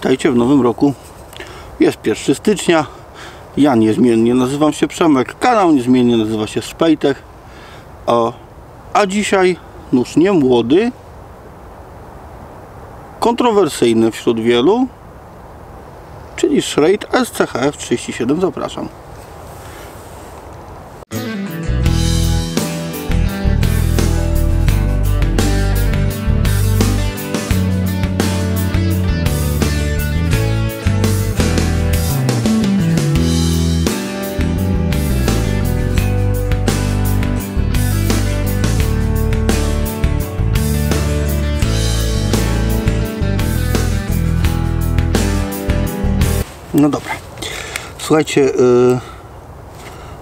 Witajcie w nowym roku. Jest 1 stycznia. Ja niezmiennie nazywam się Przemek. Kanał niezmiennie nazywa się Szpejtek. A, a dzisiaj nóż nie młody, kontrowersyjny wśród wielu, czyli Schreit SCHF 37. Zapraszam. No dobra. Słuchajcie,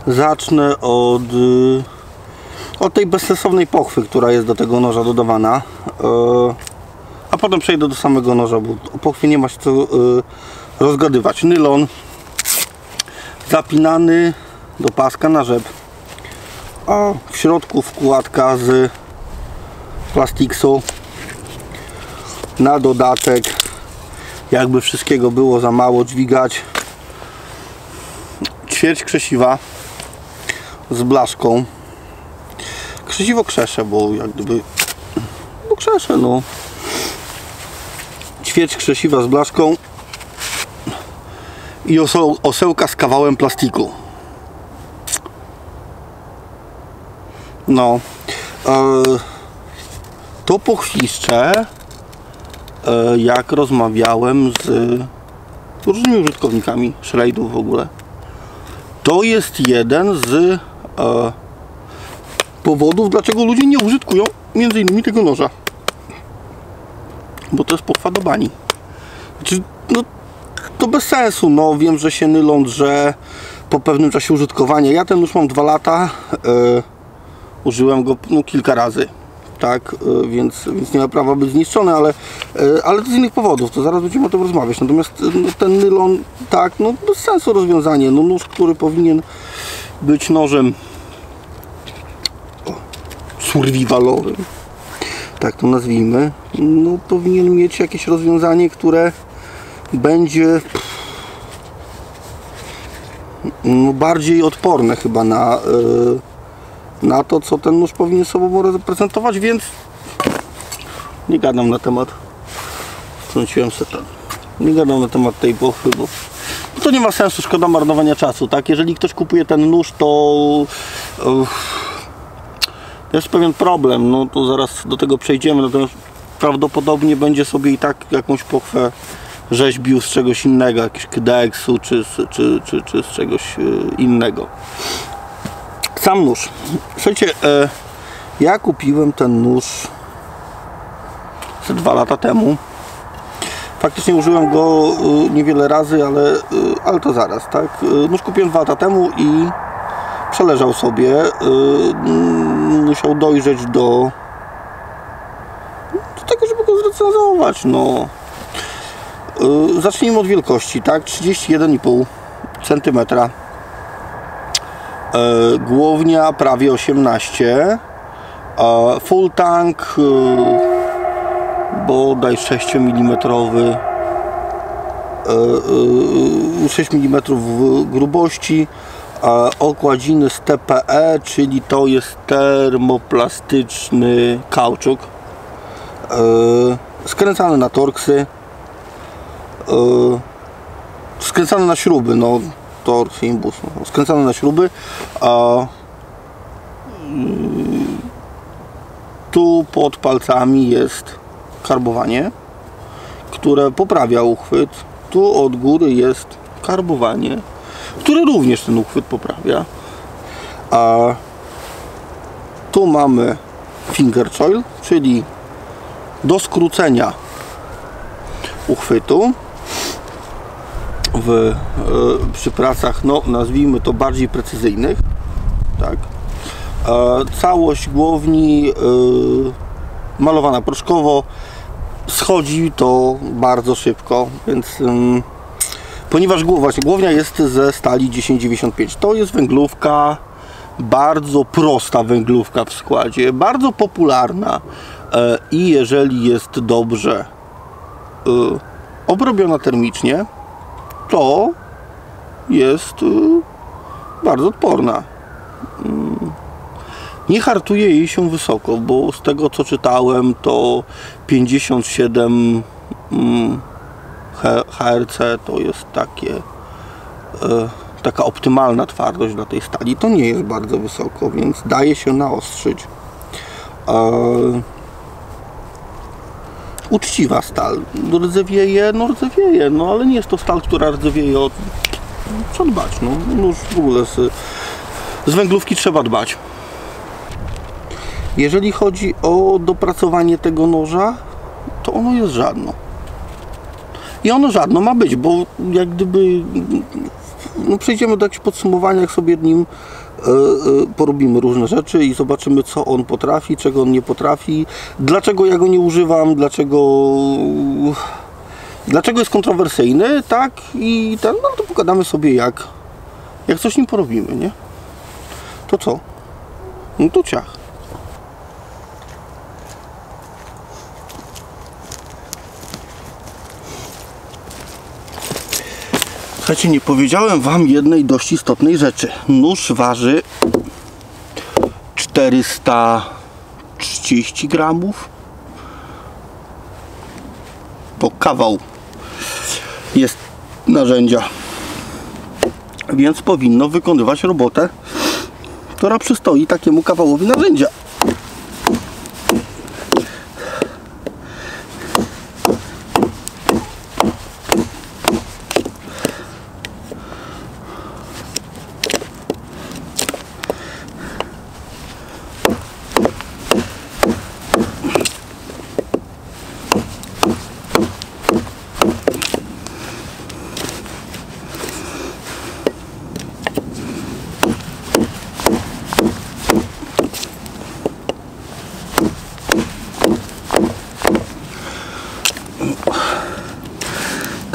y, zacznę od, y, od tej bezsensownej pochwy, która jest do tego noża dodawana. Y, a potem przejdę do samego noża, bo o pochwie nie ma się co y, rozgadywać. Nylon zapinany do paska na rzep. A w środku wkładka z plastiksu na dodatek jakby wszystkiego było za mało dźwigać. Ćwierć krzesiwa z blaszką. Krzesiwo krzesze, bo jak gdyby no krzesze no. Ćwierć krzesiwa z blaszką i oseł, osełka z kawałem plastiku. No. E, to pochwiszcze E, jak rozmawiałem z różnymi użytkownikami szrejdów w ogóle. To jest jeden z e, powodów, dlaczego ludzie nie użytkują między innymi tego noża. Bo to jest pochwa do bani. Znaczy, no, to bez sensu. No, wiem, że się nylą drze po pewnym czasie użytkowania. Ja ten już mam dwa lata. E, użyłem go no, kilka razy tak, e, więc, więc nie ma prawa być zniszczony, ale, e, ale z innych powodów, to zaraz będziemy o tym rozmawiać. Natomiast e, no, ten nylon, tak, no bez sensu rozwiązanie. No nóż, który powinien być nożem survivalowym, tak to nazwijmy, no powinien mieć jakieś rozwiązanie, które będzie no, bardziej odporne chyba na yy, na to, co ten nóż powinien sobą reprezentować, więc nie gadam na temat. Wtrąciłem się ten nie gadam na temat tej pochwy, bo to nie ma sensu, szkoda marnowania czasu, tak? Jeżeli ktoś kupuje ten nóż, to jest pewien problem, no to zaraz do tego przejdziemy, natomiast prawdopodobnie będzie sobie i tak jakąś pochwę rzeźbił z czegoś innego, jakiegoś kdeksu czy, czy, czy, czy z czegoś y, innego sam nóż. Słuchajcie, e, ja kupiłem ten nóż ze dwa lata temu. Faktycznie użyłem go e, niewiele razy, ale, e, ale to zaraz, tak? Nóż kupiłem dwa lata temu i przeleżał sobie. Musiał dojrzeć do, do tego, żeby go zrecenzować. No. Zacznijmy od wielkości, tak? 31,5 cm głownia prawie 18 e, full tank e, bodaj 6 mm 6 mm grubości. Okładziny z TPE czyli to jest termoplastyczny kauczuk. Skręcany na torksy skręcany na śruby no tor, no, skręcane na śruby, a tu pod palcami jest karbowanie, które poprawia uchwyt. Tu od góry jest karbowanie, które również ten uchwyt poprawia. A tu mamy finger choil, czyli do skrócenia uchwytu w, e, przy pracach, no nazwijmy to bardziej precyzyjnych, tak. E, całość głowni e, malowana proszkowo schodzi to bardzo szybko, więc ponieważ głowa, głownia jest ze stali 1095 to jest węglówka bardzo prosta węglówka w składzie, bardzo popularna i jeżeli jest dobrze obrobiona termicznie, to jest y, bardzo odporna. Mm. Nie hartuje jej się wysoko, bo z tego co czytałem, to 57 mm, HRC to jest takie e, taka optymalna twardość dla tej stali. To nie jest bardzo wysoko, więc daje się naostrzyć. Uczciwa stal. Rdzewieje, no rdzewieje, no ale nie jest to stal, która rdzewieje od... Co dbać, no, no już w ogóle z, z węglówki trzeba dbać. Jeżeli chodzi o dopracowanie tego noża, to ono jest żadno. I ono żadno ma być, bo jak gdyby no przejdziemy do jakichś podsumowania, jak sobie nim e, e, porobimy różne rzeczy i zobaczymy, co on potrafi, czego on nie potrafi, dlaczego ja go nie używam, dlaczego dlaczego jest kontrowersyjny, tak? I ten, no to pogadamy sobie, jak jak coś nim porobimy, nie? To co? No to ciach. Słuchajcie, nie powiedziałem Wam jednej dość istotnej rzeczy. Nóż waży 430 gramów. To kawał jest narzędzia. Więc powinno wykonywać robotę, która przystoi takiemu kawałowi narzędzia.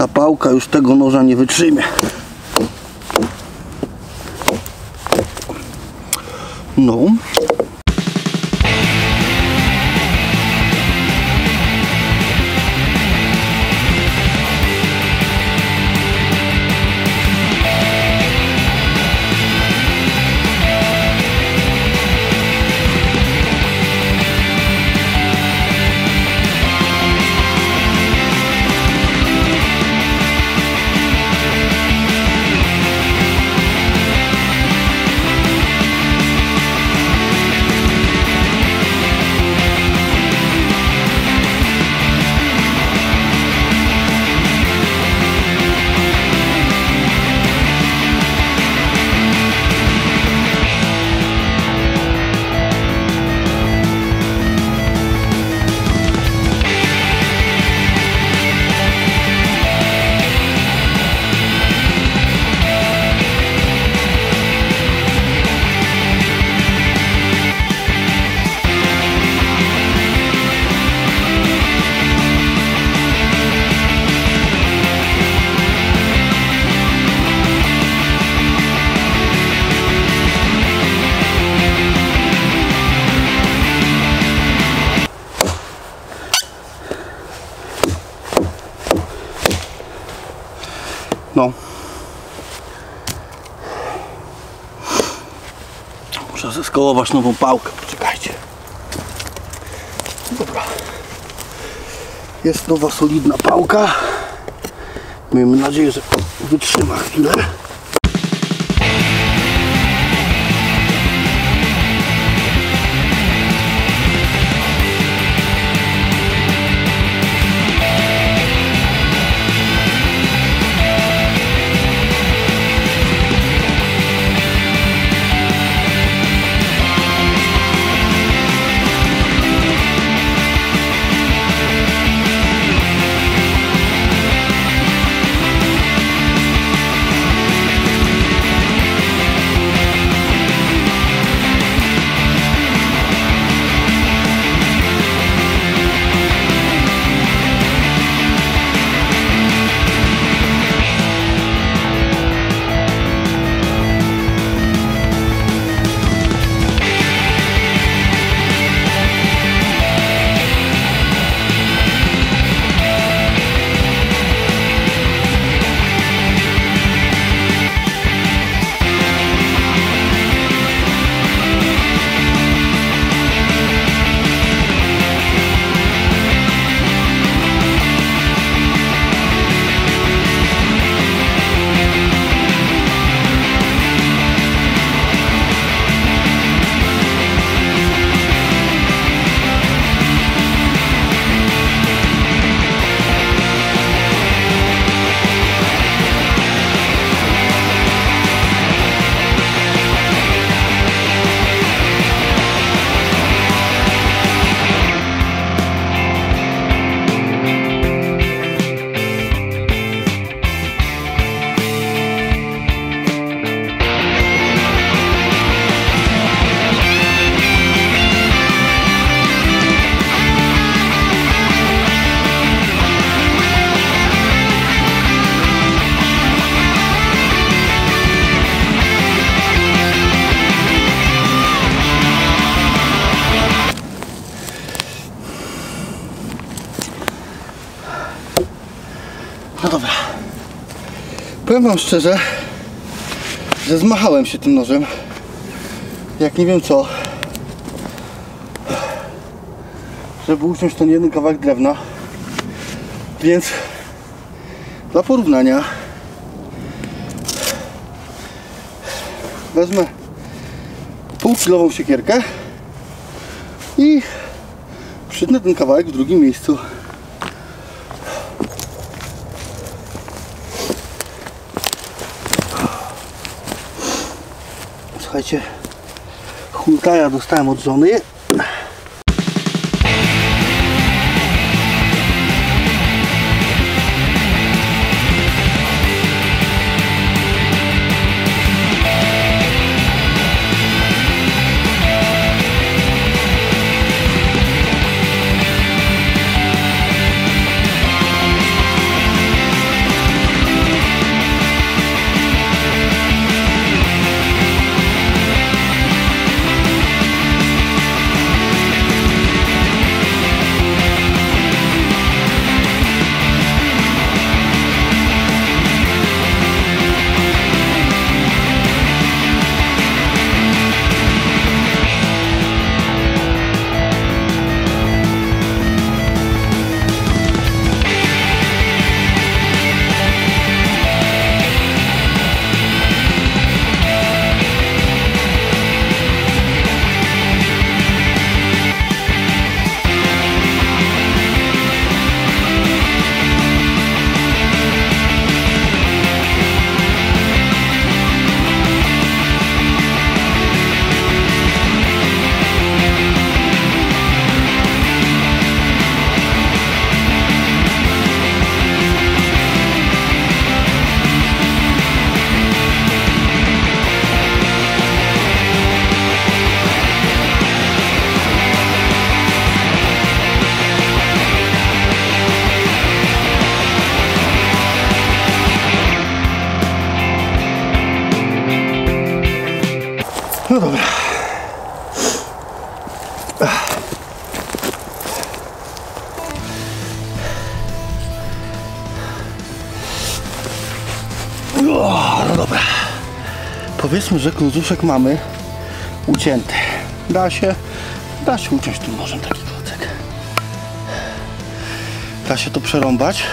ta pałka już tego noża nie wytrzymie. Zeskołować nową pałkę, poczekajcie. Dobra. Jest nowa solidna pałka. Miejmy nadzieję, że wytrzyma chwilę. Powiem wam szczerze, że zmachałem się tym nożem. Jak nie wiem co. Żeby uciąć ten jeden kawałek drewna. Więc dla porównania wezmę półkilową siekierkę i przytnę ten kawałek w drugim miejscu. Słuchajcie, hultaja dostałem od żony. Że kluczuszek mamy ucięty. Da się, da się uciąć tym nożem taki klocek. Da się to przerąbać.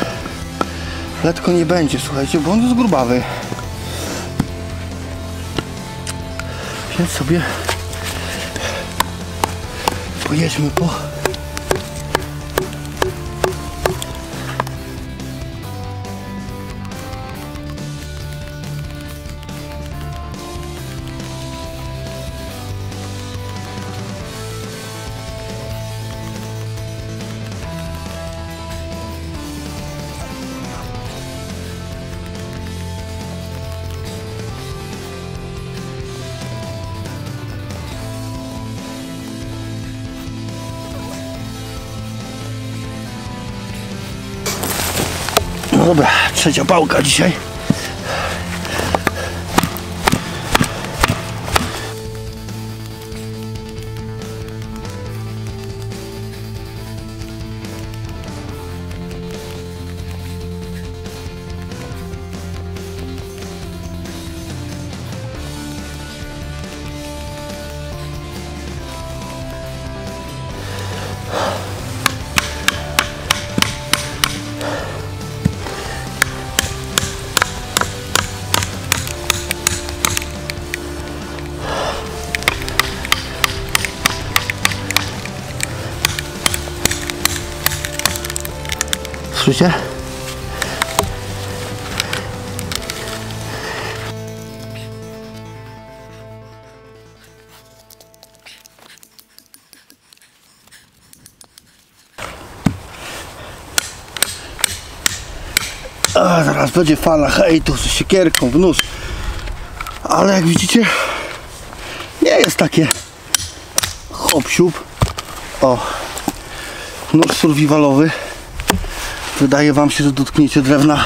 Letko nie będzie, słuchajcie, bo on jest grubawy. Więc sobie pojedźmy po dobra, trzecia pałka dzisiaj. Słyszycie? A, zaraz będzie fala hejtu z siekierką w nóż. Ale jak widzicie, nie jest takie hop siup. O, nóż survivalowy. Wydaje wam się, że dotkniecie drewna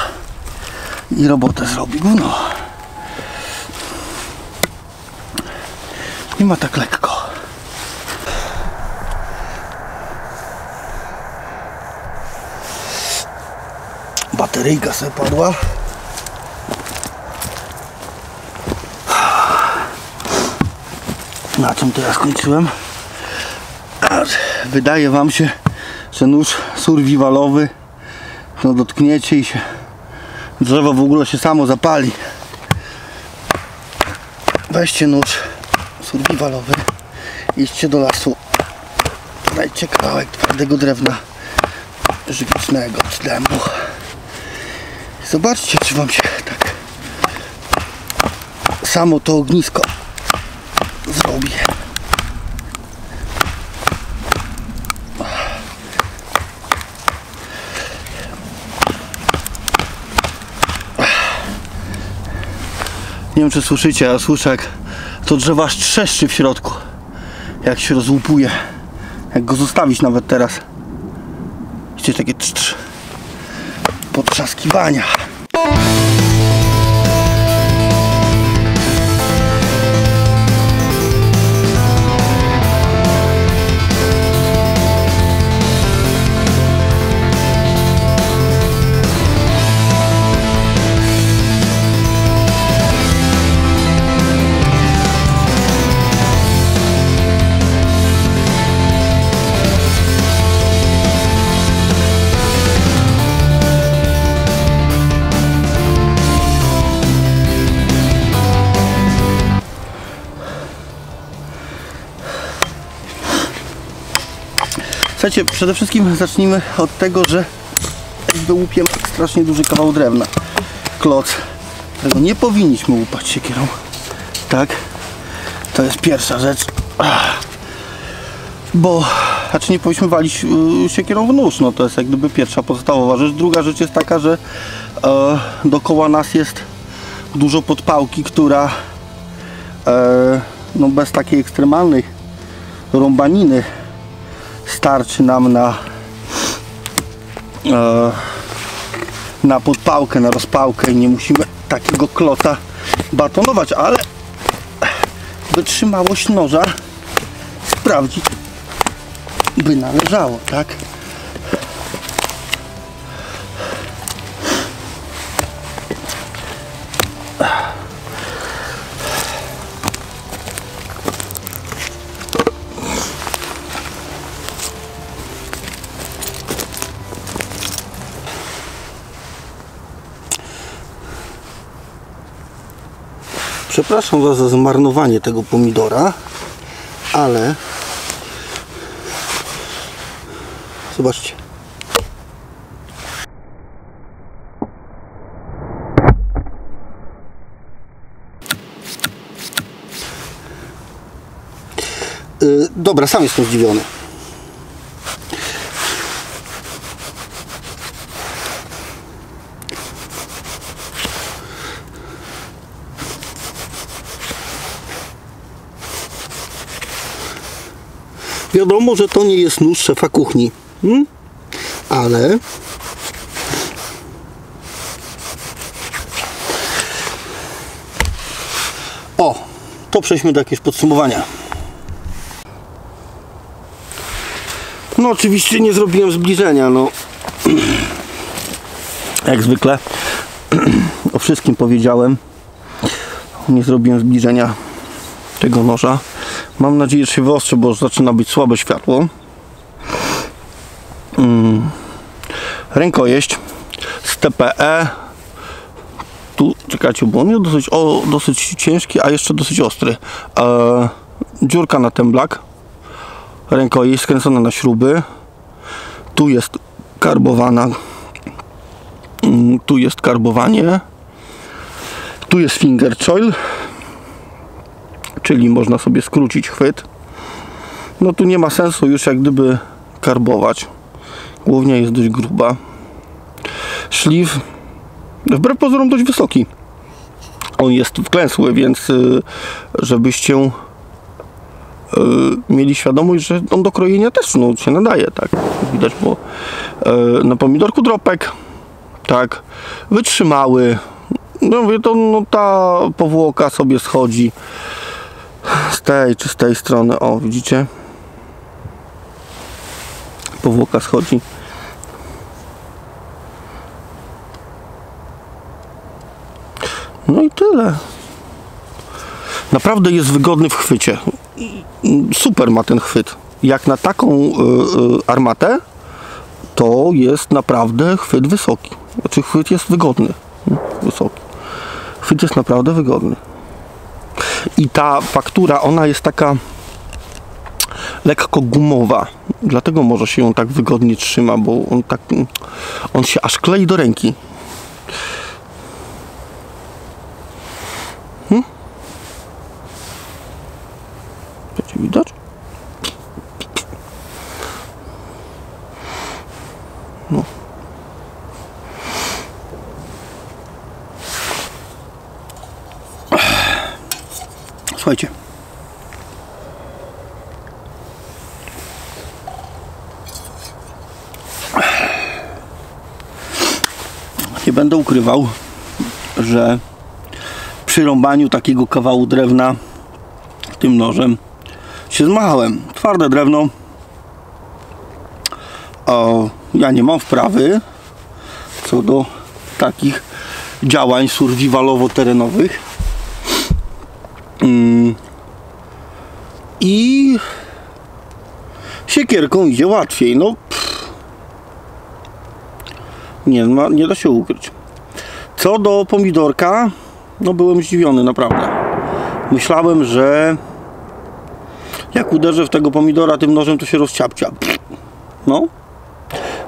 i robotę zrobi gówno. Nie ma tak lekko. Bateryjka sobie padła. Na czym to ja skończyłem? Wydaje wam się, że nóż survivalowy no dotkniecie i się drzewo w ogóle się samo zapali. Weźcie nóż survivalowy, idźcie do lasu, znajdźcie kawałek twardego drewna żywicznego czy dębu. Zobaczcie, czy wam się tak samo to ognisko zrobi. Nie wiem czy słyszycie, ale słyszę jak to drzewo aż trzeszczy w środku. Jak się rozłupuje. Jak go zostawić nawet teraz. Widzicie takie trz, trz. Potrzaskiwania. Słuchajcie, przede wszystkim zacznijmy od tego, że wyłupiemy strasznie duży kawał drewna. Kloc. Tego nie powinniśmy łupać siekierą. Tak? To jest pierwsza rzecz. Ach. Bo, znaczy nie powinniśmy walić yy, siekierą w nóż, no to jest jak gdyby pierwsza podstawowa rzecz. Druga rzecz jest taka, że e, dookoła nas jest dużo podpałki, która e, no bez takiej ekstremalnej rąbaniny starczy nam na e, na podpałkę, na rozpałkę i nie musimy takiego klota batonować, ale wytrzymałość noża sprawdzić by należało, tak? Przepraszam Was za zmarnowanie tego pomidora, ale zobaczcie. Yy, dobra, sam jestem zdziwiony. Wiadomo, że to nie jest nóż szefa kuchni, hmm? ale o, to przejdźmy do jakiegoś podsumowania. No oczywiście nie zrobiłem zbliżenia, no jak zwykle o wszystkim powiedziałem. Nie zrobiłem zbliżenia tego noża. Mam nadzieję, że się wyostrzy, bo zaczyna być słabe światło. Mm. Rękojeść z TPE. Tu, czekajcie, bo on jest dosyć, o, dosyć ciężki, a jeszcze dosyć ostry. E, dziurka na temblak. Rękojeść skręcona na śruby. Tu jest karbowana. Mm, tu jest karbowanie. Tu jest finger choil czyli można sobie skrócić chwyt. No tu nie ma sensu już jak gdyby karbować. Głównie jest dość gruba. Szlif wbrew pozorom dość wysoki. On jest wklęsły, więc y, żebyście y, mieli świadomość, że on do krojenia też no, się nadaje, tak. Widać, bo y, na pomidorku dropek, tak, wytrzymały. No mówię, to no, ta powłoka sobie schodzi z tej czy z tej strony, o widzicie powłoka schodzi no i tyle naprawdę jest wygodny w chwycie super ma ten chwyt. Jak na taką y, y, armatę, to jest naprawdę chwyt wysoki. Znaczy chwyt jest wygodny. Wysoki. Chwyt jest naprawdę wygodny. I ta faktura, ona jest taka lekko gumowa. Dlatego może się ją tak wygodnie trzyma, bo on tak on się aż klei do ręki. Hmm? Widać? Słuchajcie. Nie będę ukrywał, że przy rąbaniu takiego kawału drewna tym nożem się zmachałem. Twarde drewno. O, ja nie mam wprawy co do takich działań survivalowo-terenowych. Mm. I siekierką idzie łatwiej. No, nie, ma, nie da się ukryć. Co do pomidorka, no byłem zdziwiony naprawdę. Myślałem, że jak uderzę w tego pomidora tym nożem, to się rozciapcia. No,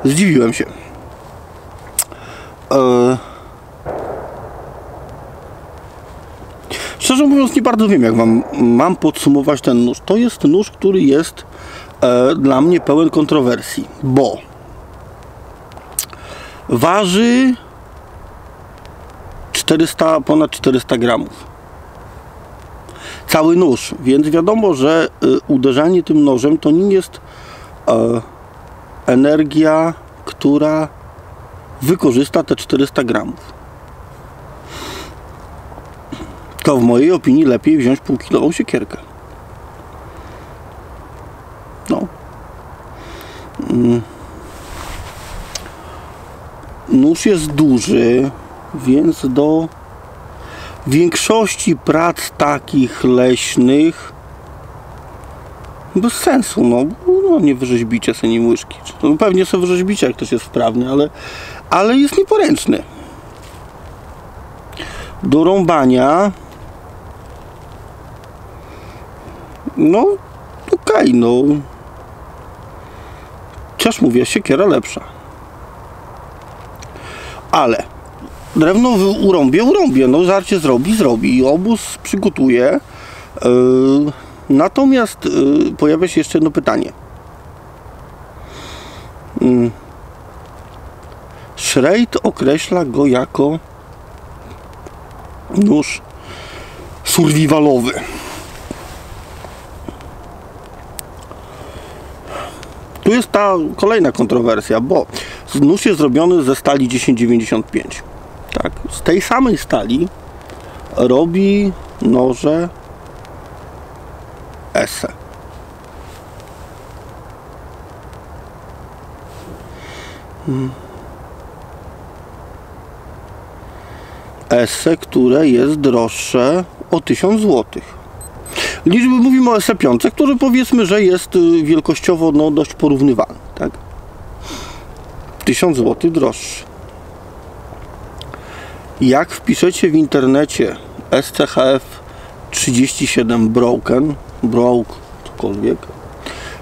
zdziwiłem się. Eee... Szczerze mówiąc, nie bardzo wiem, jak mam, mam podsumować ten nóż. To jest nóż, który jest e, dla mnie pełen kontrowersji, bo waży 400, ponad 400 gramów. Cały nóż, więc wiadomo, że y, uderzanie tym nożem to nie jest e, energia, która wykorzysta te 400 gramów. To w mojej opinii lepiej wziąć półkilową siekierkę. No. Mm. Nóż jest duży, więc do większości prac takich leśnych bez sensu, no, no nie wyrzeźbicie sobie nim łyżki. No, pewnie sobie wyrzeźbicie, jak ktoś jest wprawny, ale, ale jest nieporęczny. Do rąbania no okej, okay, no. Chociaż mówię, siekiera lepsza. Ale drewno urąbię, urąbię, no żarcie zrobi, zrobi, obóz przygotuje. Yy, natomiast yy, pojawia się jeszcze jedno pytanie. Yy. Określa go jako nóż survivalowy Tu jest ta kolejna kontrowersja, bo nóż jest zrobiony ze stali 1095. Tak, z tej samej stali robi noże ESE. Hmm. ESE, które jest droższe o 1000 złotych. Liczby mówimy o SE5, który powiedzmy, że jest y, wielkościowo no, dość porównywalny. Tak? 1000 zł droższy. Jak wpiszecie w internecie SCHF 37 broken, broke, cokolwiek,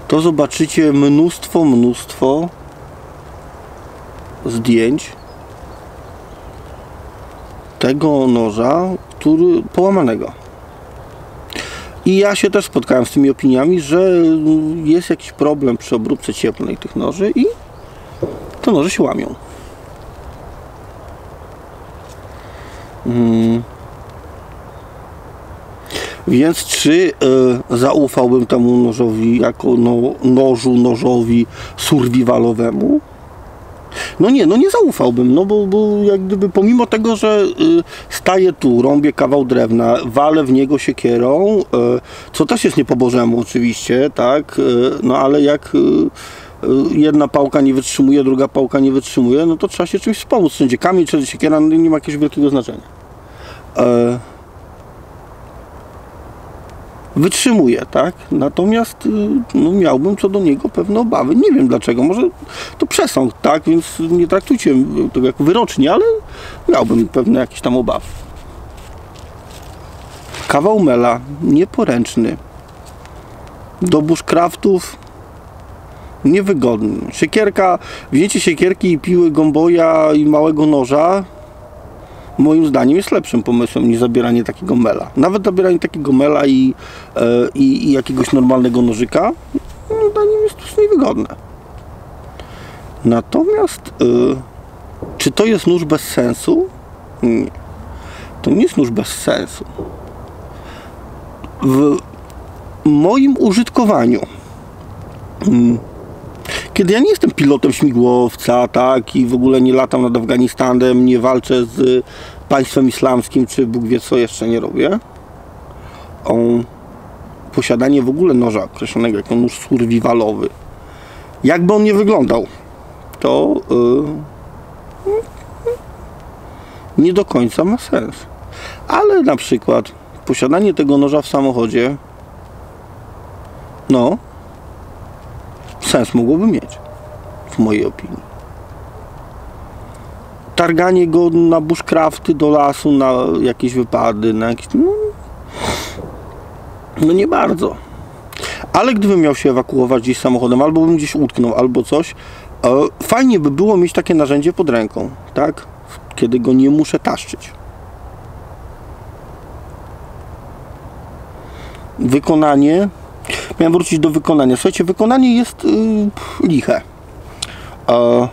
to zobaczycie mnóstwo, mnóstwo zdjęć tego noża, który połamanego. I ja się też spotkałem z tymi opiniami, że jest jakiś problem przy obróbce cieplnej tych noży i te noże się łamią. Hmm. Więc czy y, zaufałbym temu nożowi jako no, nożu, nożowi survivalowemu? No nie, no nie zaufałbym, no bo, bo jak gdyby pomimo tego, że y, staję tu, rąbię kawał drewna, walę w niego siekierą, y, co też jest nie po bożemu oczywiście, tak, y, no ale jak jedna pałka nie wytrzymuje, druga pałka nie wytrzymuje, no to trzeba się czymś wspomóc. Wszędzie kamień czy siekiera no nie ma jakiegoś wielkiego znaczenia. Wytrzymuje, tak? Natomiast y, no, miałbym co do niego pewne obawy. Nie wiem dlaczego, może to przesąd, tak? Więc nie traktujcie tego jako wyrocznie, ale miałbym pewne jakieś tam obawy. Kawał mela, nieporęczny. Do bushcraftów niewygodny. Siekierka, wzięcie siekierki i piły gomboja i małego noża moim zdaniem jest lepszym pomysłem niż zabieranie takiego mela. Nawet zabieranie takiego mela i, e, i, i jakiegoś normalnego nożyka moim zdaniem jest dość niewygodne. Natomiast e, czy to jest nóż bez sensu? Nie. To nie jest nóż bez sensu. W moim użytkowaniu mm, kiedy ja nie jestem pilotem śmigłowca, tak, i w ogóle nie latam nad Afganistanem, nie walczę z państwem islamskim, czy Bóg wie co jeszcze nie robię, o posiadanie w ogóle noża określonego jako nóż survivalowy, jakby on nie wyglądał, to yy, nie do końca ma sens. Ale na przykład posiadanie tego noża w samochodzie, no, sens mogłoby mieć, w mojej opinii. Targanie go na bushcrafty do lasu, na jakieś wypady, na jakieś... No, no nie bardzo. Ale gdybym miał się ewakuować gdzieś samochodem, albo bym gdzieś utknął, albo coś, e, fajnie by było mieć takie narzędzie pod ręką, tak? Kiedy go nie muszę taszczyć. Wykonanie miałem wrócić do wykonania. Słuchajcie, wykonanie jest yy, liche. E,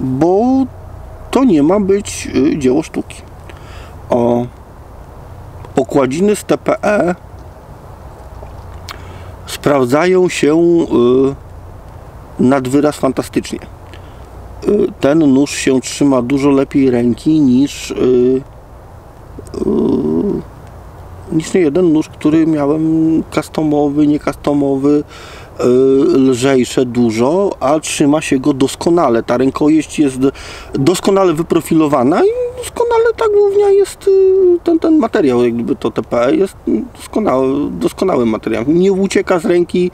bo to nie ma być yy, dzieło sztuki. O, okładziny z TPE sprawdzają się yy, nad wyraz fantastycznie. Ten nóż się trzyma dużo lepiej ręki niż yy, nie jeden nóż, który miałem customowy, nie customowy, yy, lżejsze dużo, a trzyma się go doskonale. Ta rękojeść jest doskonale wyprofilowana i doskonale ta głównia jest yy, ten, ten materiał, jakby to TP jest doskonały, doskonałym materiałem. Nie ucieka z ręki.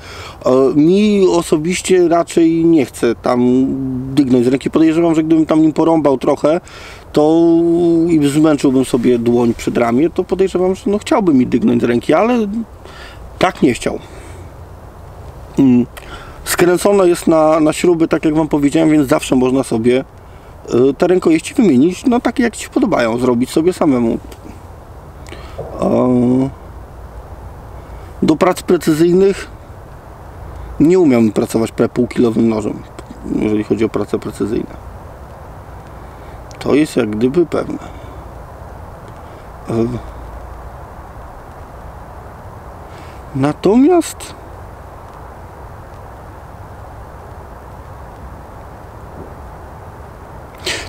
Yy, mi osobiście raczej nie chce tam dygnąć z ręki. Podejrzewam, że gdybym tam nim porąbał trochę, to i zmęczyłbym sobie dłoń przed ramię, to podejrzewam, że no chciałbym mi dygnąć z ręki, ale tak nie chciał. Mm. Skręcone jest na, na śruby, tak jak Wam powiedziałem, więc zawsze można sobie y, te rękojeści wymienić, no takie jak Ci się podobają, zrobić sobie samemu. Do prac precyzyjnych nie umiem pracować półkilowym nożem, jeżeli chodzi o prace precyzyjne. To jest jak gdyby pewne. E, natomiast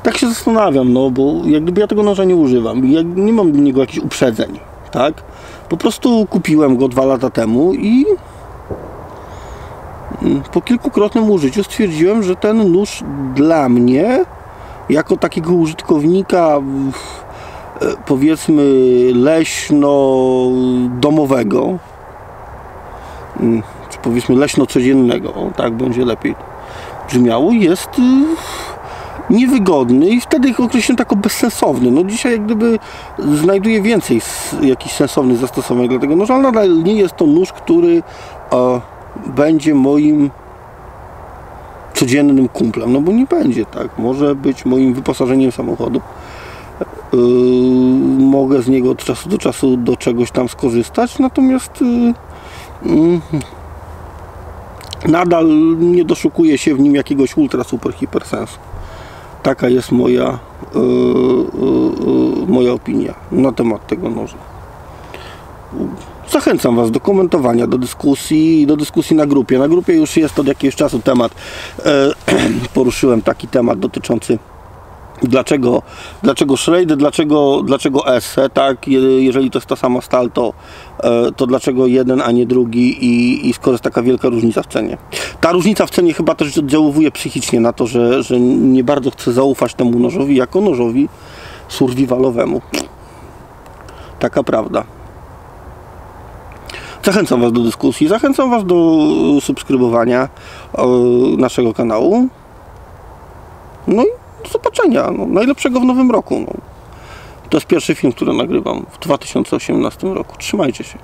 tak się zastanawiam, no bo jak gdyby ja tego noża nie używam, ja nie mam do niego jakichś uprzedzeń, tak? Po prostu kupiłem go dwa lata temu i po kilkukrotnym użyciu stwierdziłem, że ten nóż dla mnie jako takiego użytkownika e, powiedzmy leśno-domowego mm, czy powiedzmy leśno-codziennego, tak będzie lepiej brzmiało, jest y, niewygodny i wtedy określam jako bezsensowny. No dzisiaj jak gdyby znajduję więcej jakichś sensownych zastosowań dla tego noża, ale nadal nie jest to nóż, który e, będzie moim codziennym kumplem, no bo nie będzie tak. Może być moim wyposażeniem samochodu. Yy, mogę z niego od czasu do czasu do czegoś tam skorzystać, natomiast yy, yy, nadal nie doszukuję się w nim jakiegoś ultra super hiper sensu. Taka jest moja, yy, yy, moja opinia na temat tego noża. Zachęcam Was do komentowania, do dyskusji, do dyskusji na grupie. Na grupie już jest od jakiegoś czasu temat, e, poruszyłem taki temat dotyczący dlaczego, dlaczego Schrader, dlaczego, dlaczego SE, tak, jeżeli to jest ta sama stal, to, e, to dlaczego jeden, a nie drugi i, i skoro jest taka wielka różnica w cenie. Ta różnica w cenie chyba też oddziałuje psychicznie na to, że, że nie bardzo chcę zaufać temu nożowi jako nożowi survivalowemu. Taka prawda. Zachęcam Was do dyskusji, zachęcam Was do subskrybowania e, naszego kanału. No i do zobaczenia. No, najlepszego w nowym roku. No. To jest pierwszy film, który nagrywam w 2018 roku. Trzymajcie się.